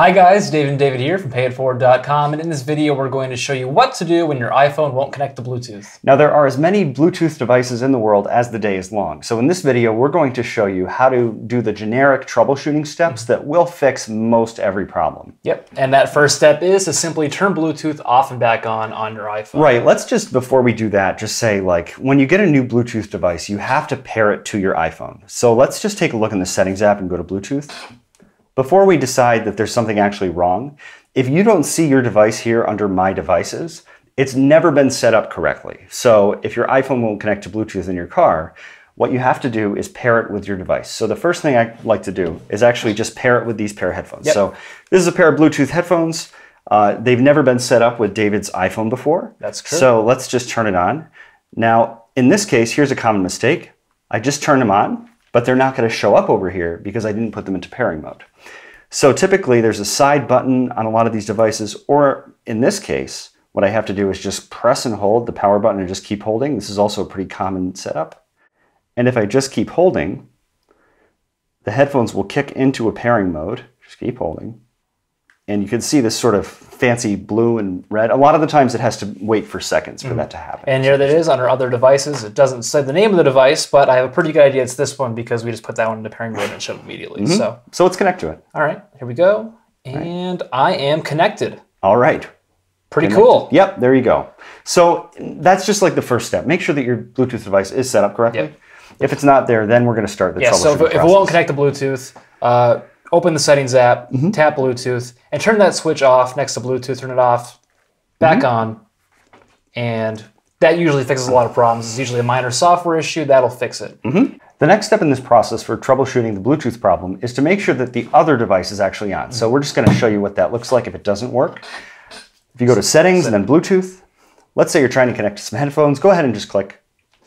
Hi guys, David and David here from payetteforward.com and in this video we're going to show you what to do when your iPhone won't connect to Bluetooth. Now there are as many Bluetooth devices in the world as the day is long. So in this video we're going to show you how to do the generic troubleshooting steps that will fix most every problem. Yep, and that first step is to simply turn Bluetooth off and back on on your iPhone. Right, let's just before we do that just say like when you get a new Bluetooth device you have to pair it to your iPhone. So let's just take a look in the settings app and go to Bluetooth. Before we decide that there's something actually wrong, if you don't see your device here under My Devices, it's never been set up correctly. So if your iPhone won't connect to Bluetooth in your car, what you have to do is pair it with your device. So the first thing I like to do is actually just pair it with these pair of headphones. Yep. So this is a pair of Bluetooth headphones. Uh, they've never been set up with David's iPhone before. That's true. So let's just turn it on. Now, in this case, here's a common mistake. I just turned them on but they're not going to show up over here because I didn't put them into pairing mode. So typically there's a side button on a lot of these devices, or in this case, what I have to do is just press and hold the power button and just keep holding. This is also a pretty common setup. And if I just keep holding, the headphones will kick into a pairing mode. Just keep holding. And you can see this sort of fancy blue and red. A lot of the times it has to wait for seconds for mm. that to happen. And here that is on our other devices. It doesn't say the name of the device, but I have a pretty good idea it's this one because we just put that one into pairing mode and it showed immediately. Mm-hmm. So so let's connect to it. All right, here we go. And right. I am connected. All right. Pretty connected. cool. Yep, there you go. So that's just like the first step. Make sure that your Bluetooth device is set up correctly. Yep. If it's not there, then we're going to start the yeah, troubleshooting so if, if, it won't connect to Bluetooth, uh, open the settings app, mm-hmm. tap Bluetooth, and turn that switch off next to Bluetooth, turn it off, back mm-hmm. on, and that usually fixes a lot of problems. It's usually a minor software issue, that'll fix it. Mm-hmm. The next step in this process for troubleshooting the Bluetooth problem is to make sure that the other device is actually on. So we're just going to show you what that looks like if it doesn't work. If you go to settings and then Bluetooth, let's say you're trying to connect to some headphones, go ahead and just click.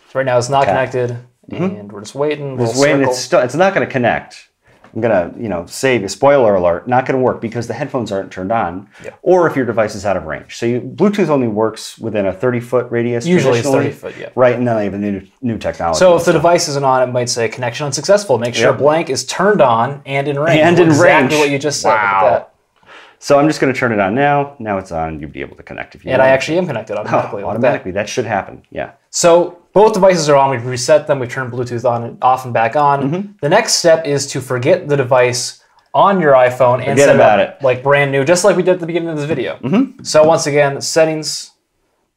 So right now it's not connected, mm-hmm. and we're just waiting. Just waiting. It's, still, it's not going to connect. I'm gonna, you know, save you. Spoiler alert: not going to work because the headphones aren't turned on, yep. or if your device is out of range. So you, Bluetooth only works within a 30 foot radius. Usually it's 30 foot, yeah. Right, and then they have a new new technology. So if the device isn't on, it might say connection unsuccessful. Make sure yep. blank is turned on and in range. And in exactly range. Exactly what you just said. Wow. So I'm just going to turn it on now. Now it's on. You'll be able to connect if you and want. And I actually am connected automatically. Oh, automatically. That. that. should happen. Yeah. So both devices are on. We've reset them. We've turned Bluetooth on and off and back on. Mm-hmm. The next step is to forget the device on your iPhone and Forget set about it, it like brand new, just like we did at the beginning of this video. Mm-hmm. So once again, settings,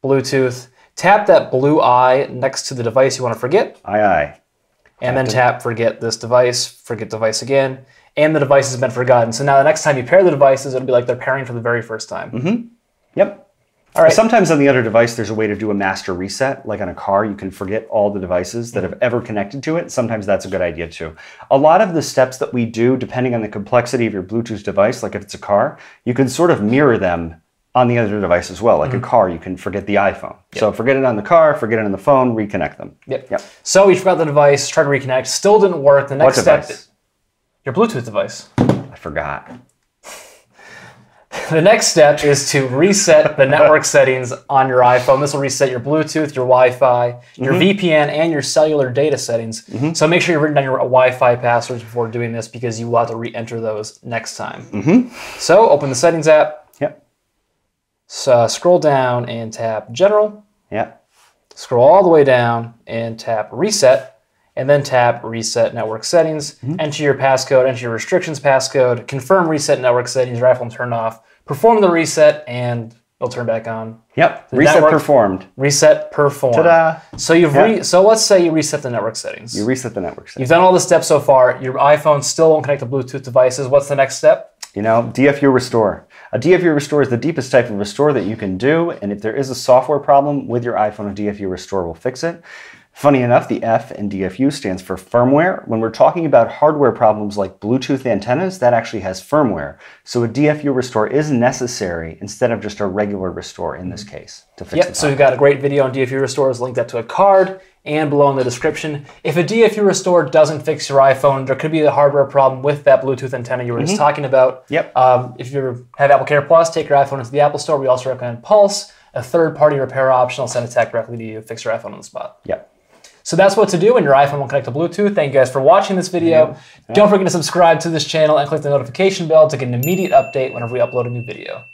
Bluetooth. Tap that blue eye next to the device you want to forget. Aye aye. And then tap forget this device, forget device again, and the device has been forgotten. So now the next time you pair the devices, it'll be like they're pairing for the very first time. Mm-hmm. Yep. All right. Sometimes on the other device, there's a way to do a master reset. Like on a car, you can forget all the devices that have ever connected to it. Sometimes that's a good idea too. A lot of the steps that we do, depending on the complexity of your Bluetooth device, like if it's a car, you can sort of mirror them on the other device as well. Like mm-hmm. a car, you can forget the iPhone. Yep. So forget it on the car, forget it on the phone, reconnect them. Yep. Yep. So we forgot the device, tried to reconnect, still didn't work. The next what step, device? Your Bluetooth device. I forgot. The next step is to reset the network settings on your iPhone. This will reset your Bluetooth, your Wi-Fi, your mm-hmm. VPN, and your cellular data settings. Mm-hmm. So make sure you've written down your Wi-Fi passwords before doing this because you will have to re-enter those next time. Mm-hmm. So open the settings app. Yep. So scroll down and tap General. Yep. Scroll all the way down and tap Reset and then tap Reset Network Settings. Mm-hmm. Enter your passcode, enter your restrictions passcode, confirm Reset Network Settings, rifle and turn off, perform the reset, and it'll turn back on. Yep, the reset network, performed. Reset performed. Ta-da! So you've yep. re- so let's say you reset the network settings. You reset the network settings. You've done all the steps so far. Your iPhone still won't connect to Bluetooth devices. What's the next step? You know, DFU restore. A DFU restore is the deepest type of restore that you can do, and if there is a software problem with your iPhone, a DFU restore will fix it. Funny enough, the F in DFU stands for firmware. When we're talking about hardware problems like Bluetooth antennas, that actually has firmware. So a DFU restore is necessary instead of just a regular restore in this case to fix yep, so we've got a great video on DFU restores linked up to a card and below in the description. If a DFU restore doesn't fix your iPhone, there could be a hardware problem with that Bluetooth antenna you were mm-hmm. just talking about. Yep. Um, if you have AppleCare Plus, take your iPhone into the Apple Store. We also recommend Puls, a third-party repair option. I'll send a tech directly to you, fix your iPhone on the spot. Yep. So that's what to do when your iPhone won't connect to Bluetooth. Thank you guys for watching this video. Don't forget to subscribe to this channel and click the notification bell to get an immediate update whenever we upload a new video.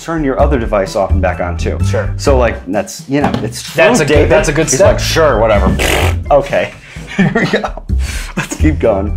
Turn your other device off and back on too. Sure. So like that's you know it's That's a good- David. that's a good He's step. like sure whatever. okay. Here we go. Let's keep going.